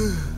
Ugh.